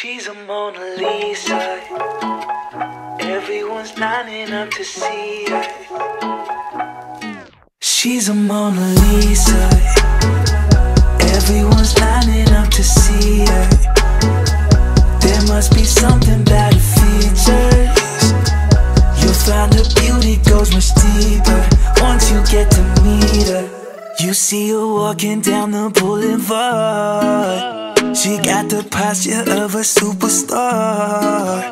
She's a Mona Lisa. Everyone's lining up to see her. She's a Mona Lisa. Everyone's lining up to see her. There must be something about her features. You'll find her beauty goes much deeper once you get to meet her. You see her walking down the boulevard. She got the posture of a superstar.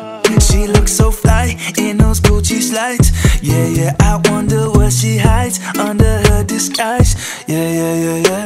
She looks so fly in those Gucci slides. Yeah, yeah, I wonder what she hides under her disguise. Yeah, yeah, yeah, yeah.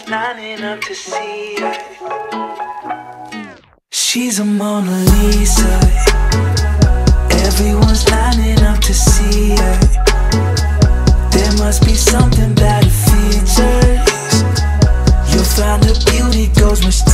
was lining up to see. She's a Mona Lisa. Everyone's lining up to see her. There must be something about her features. You'll find her beauty goes much